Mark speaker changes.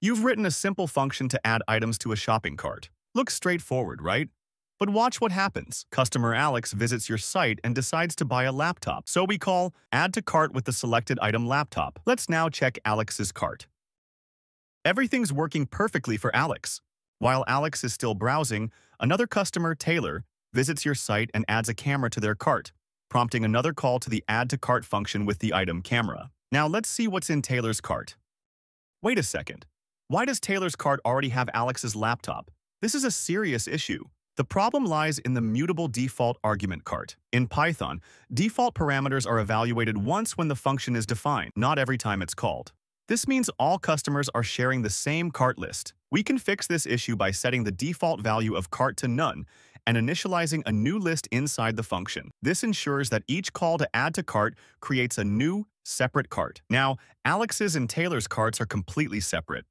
Speaker 1: You've written a simple function to add items to a shopping cart. Looks straightforward, right? But watch what happens. Customer Alex visits your site and decides to buy a laptop. So we call add to cart with the selected item laptop. Let's now check Alex's cart. Everything's working perfectly for Alex. While Alex is still browsing, another customer, Taylor, visits your site and adds a camera to their cart, prompting another call to the add to cart function with the item camera. Now let's see what's in Taylor's cart. Wait a second. Why does Taylor's cart already have Alex's laptop? This is a serious issue. The problem lies in the mutable default argument cart. In Python, default parameters are evaluated once when the function is defined, not every time it's called. This means all customers are sharing the same cart list. We can fix this issue by setting the default value of cart to none and initializing a new list inside the function. This ensures that each call to add to cart creates a new, separate cart. Now, Alex's and Taylor's carts are completely separate.